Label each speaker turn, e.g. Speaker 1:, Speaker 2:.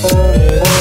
Speaker 1: Música